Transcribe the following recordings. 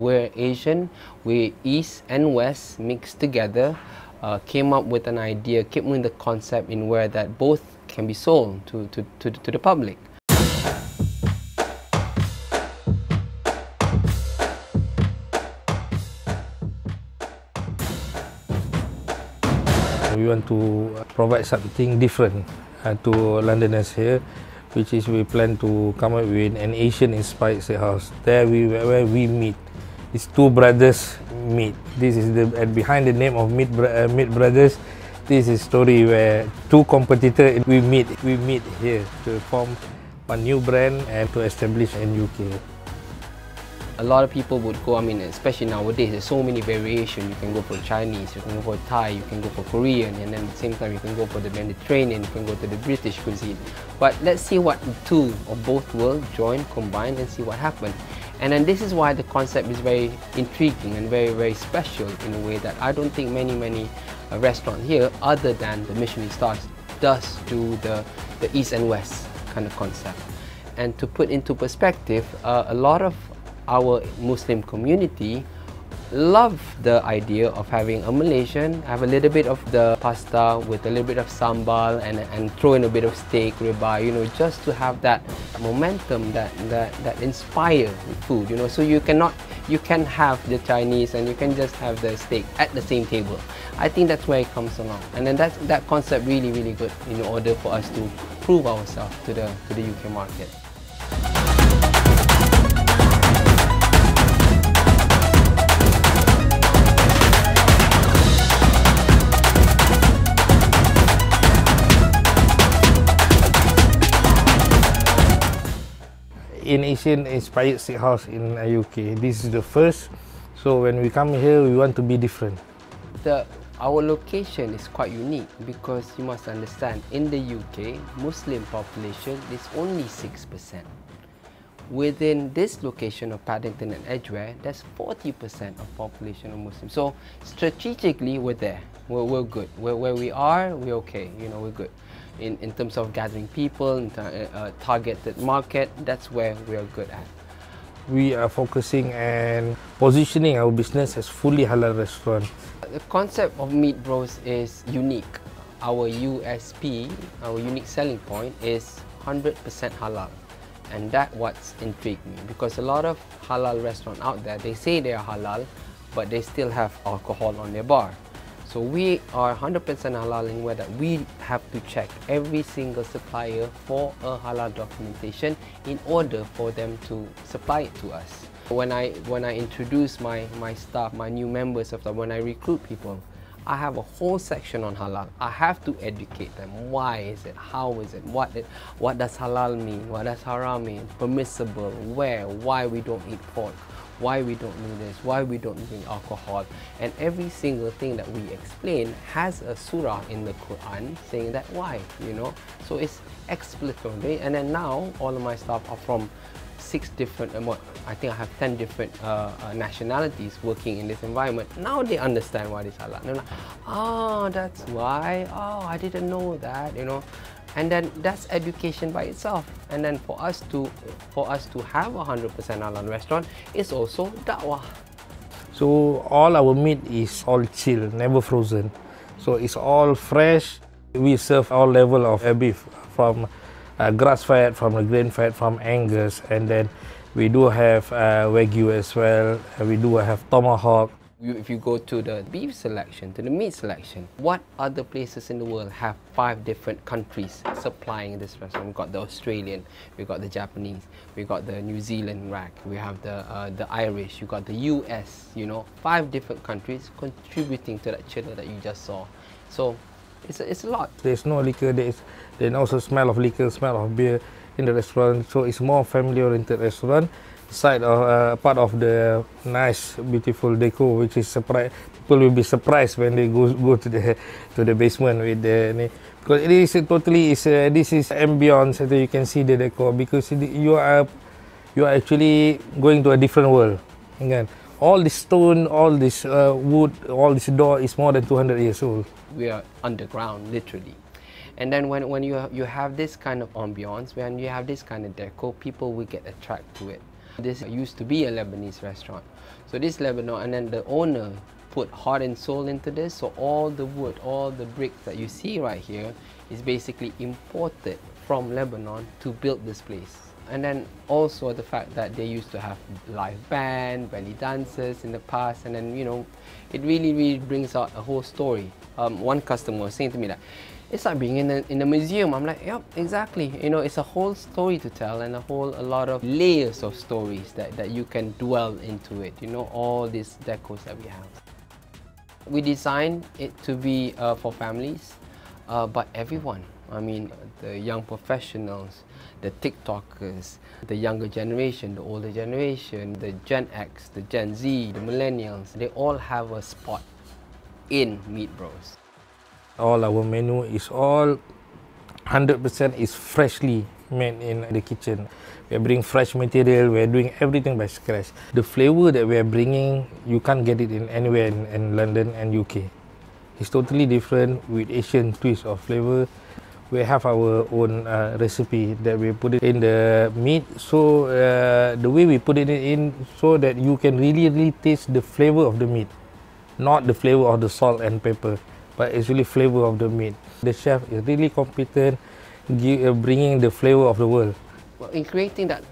We're Asian, we're East and West mixed together, uh, came up with an idea, came up with the concept in where that both can be sold to, to, to, to the public. We want to provide something different uh, to Londoners here, which is we plan to come up with an Asian-inspired house. There we where we meet. It's two brothers meet. This is the and behind the name of Meet, uh, meet Brothers. This is story where two competitors we meet. We meet here to form a new brand and to establish in UK. a lot of people would go, I mean, especially nowadays, there's so many variations. You can go for Chinese, you can go for Thai, you can go for Korean, and then at the same time, you can go for the Mediterranean, you can go to the British cuisine. But let's see what two of both will join, combine, and see what happens. And then this is why the concept is very intriguing and very, very special in a way that I don't think many, many uh, restaurants here, other than the Michelin stars, does do the, the East and West kind of concept. And to put into perspective, uh, a lot of our Muslim community love the idea of having a Malaysian, have a little bit of the pasta with a little bit of sambal and, and throw in a bit of steak, ribeye, you know, just to have that momentum that, that, that inspire food, you know. So you cannot, you can have the Chinese and you can just have the steak at the same table. I think that's where it comes along. And then that's, that concept really, really good in order for us to prove ourselves to the, to the UK market. In Asian inspired steakhouse in UK. This is the first. So when we come here, we want to be different. The, our location is quite unique because you must understand in the UK, Muslim population is only 6%. Within this location of Paddington and Edgware, there's 40% of population of Muslims. So strategically, we're there. We're, we're good. We're, where we are, we're okay. You know, we're good. In, in terms of gathering people, in uh, targeted market, that's where we are good at. We are focusing and positioning our business as fully halal restaurant. The concept of Meet Bros is unique. Our USP, our unique selling point is 100% halal. And that what's intrigued me because a lot of halal restaurants out there, they say they are halal, but they still have alcohol on their bar. So we are 100% halal in where that we have to check every single supplier for a halal documentation in order for them to supply it to us. When I when I introduce my my staff, my new members of the when I recruit people, I have a whole section on halal. I have to educate them. Why is it? How is it? What it, what does halal mean? What does haram mean? Permissible? Where? Why we don't eat pork? Why we don't do this? Why we don't drink alcohol? And every single thing that we explain has a surah in the Quran saying that why, you know. So it's explicable. And then now all of my staff are from six different, um, I think I have 10 different uh, uh, nationalities working in this environment. Now they understand why what is halal. They're like, oh, that's why. Oh, I didn't know that, you know. And then that's education by itself. And then for us to for us to have a 100% halal restaurant is also da'wah. So all our meat is all chilled, never frozen. So it's all fresh. We serve all level of uh, beef from uh, grass fat, from the grain fat, from Angus, and then we do have uh, Wagyu as well. We do have tomahawk. If you go to the beef selection, to the meat selection, what other places in the world have five different countries supplying this restaurant? We've got the Australian, we've got the Japanese, we've got the New Zealand rack, we have the uh, the Irish, you got the US. You know, five different countries contributing to that chiller that you just saw. So it's a, it's a lot. There's no liquor. There's then also smell of liquor, smell of beer in the restaurant. So it's more family-oriented restaurant. Side of uh, part of the nice, beautiful decor, which is surprise. People will be surprised when they go go to the to the basement with the because it is totally is this is ambience that you can see the decor because you are you are actually going to a different world. Kan? All this stone, all this uh, wood, all this door is more than 200 years old. we are underground literally and then when, when you, you have this kind of ambiance when you have this kind of decor people will get attracted to it this used to be a lebanese restaurant So this Lebanon, and then the owner put heart and soul into this. So all the wood, all the bricks that you see right here is basically imported from Lebanon to build this place. And then also the fact that they used to have live band, belly dancers in the past, and then you know, it really really brings out a whole story. Um, one customer was saying to me that it's like being in a, in a museum. I'm like, yep, exactly. You know, it's a whole story to tell and a whole a lot of layers of stories that, that you can dwell into it. You know, all these decors that we have. We designed it to be uh, for families, uh, but everyone. I mean, the young professionals, the TikTokers, the younger generation, the older generation, the Gen X, the Gen Z, the millennials, they all have a spot in Meet Bros. All our menu is all 100% is freshly made in the kitchen. We are bringing fresh material, we are doing everything by scratch. The flavor that we are bringing, you can't get it in anywhere in, in London and UK. It's totally different with Asian twist of flavor. We have our own uh, recipe that we put it in the meat. So uh, the way we put it in so that you can really, really taste the flavor of the meat, not the flavor of the salt and pepper but it's really flavor of the meat. The chef is really competent, give, uh, bringing the flavor of the world. Well, in creating that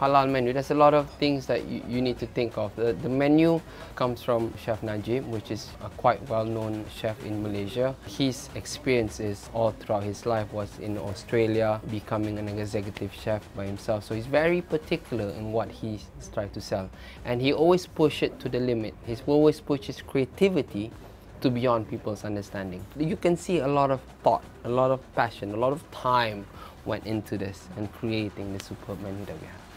halal menu, there's a lot of things that you, you need to think of. The, the, menu comes from Chef Najib, which is a quite well-known chef in Malaysia. His experiences all throughout his life was in Australia, becoming an executive chef by himself. So he's very particular in what he's trying to sell. And he always push it to the limit. He's always pushes creativity to beyond people's understanding. You can see a lot of thought, a lot of passion, a lot of time went into this and creating the superb menu that we have.